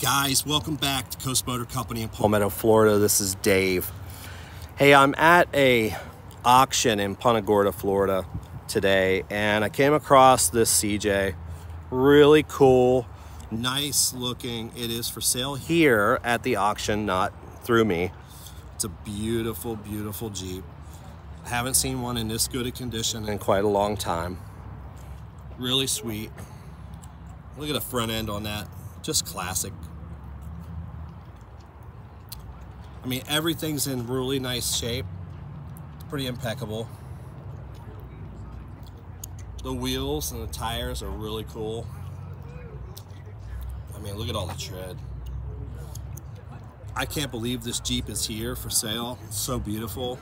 Guys, welcome back to Coast Motor Company in Palmetto, Florida. This is Dave. Hey, I'm at a auction in Punta Gorda, Florida today, and I came across this CJ. Really cool, nice looking. It is for sale here at the auction, not through me. It's a beautiful, beautiful Jeep. I haven't seen one in this good a condition in quite a long time. Really sweet. Look at the front end on that. Just classic. I mean, everything's in really nice shape. It's pretty impeccable. The wheels and the tires are really cool. I mean, look at all the tread. I can't believe this Jeep is here for sale. It's so beautiful.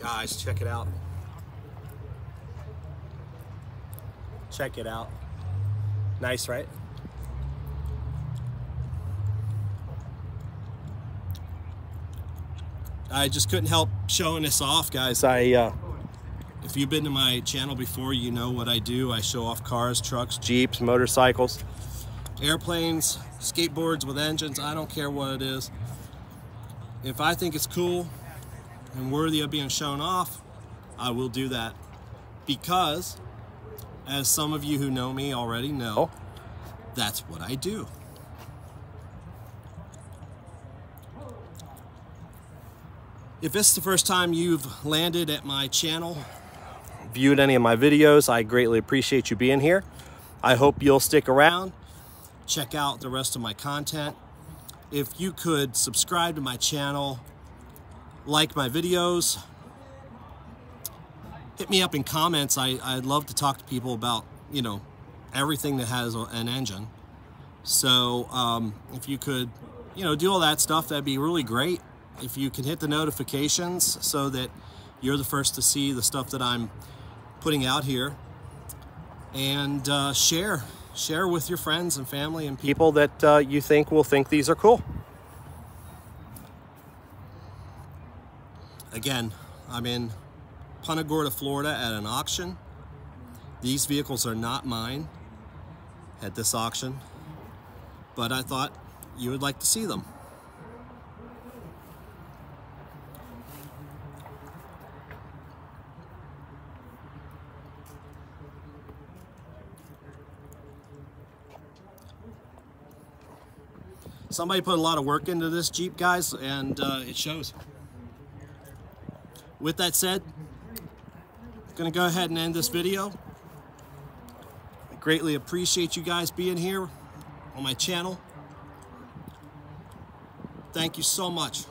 Guys, check it out. Check it out. Nice, right? I just couldn't help showing this off, guys. I, uh, if you've been to my channel before, you know what I do. I show off cars, trucks, Jeeps, motorcycles, airplanes, skateboards with engines. I don't care what it is. If I think it's cool and worthy of being shown off, I will do that. Because, as some of you who know me already know, that's what I do. If this is the first time you've landed at my channel, viewed any of my videos, I greatly appreciate you being here. I hope you'll stick around, check out the rest of my content. If you could subscribe to my channel, like my videos, hit me up in comments. I, I'd love to talk to people about, you know, everything that has an engine. So um, if you could, you know, do all that stuff, that'd be really great if you can hit the notifications so that you're the first to see the stuff that I'm putting out here. And uh, share share with your friends and family and people that uh, you think will think these are cool. Again I'm in Punta Gorda Florida at an auction. These vehicles are not mine at this auction but I thought you would like to see them somebody put a lot of work into this Jeep, guys, and uh, it shows. With that said, I'm gonna go ahead and end this video. I greatly appreciate you guys being here on my channel. Thank you so much.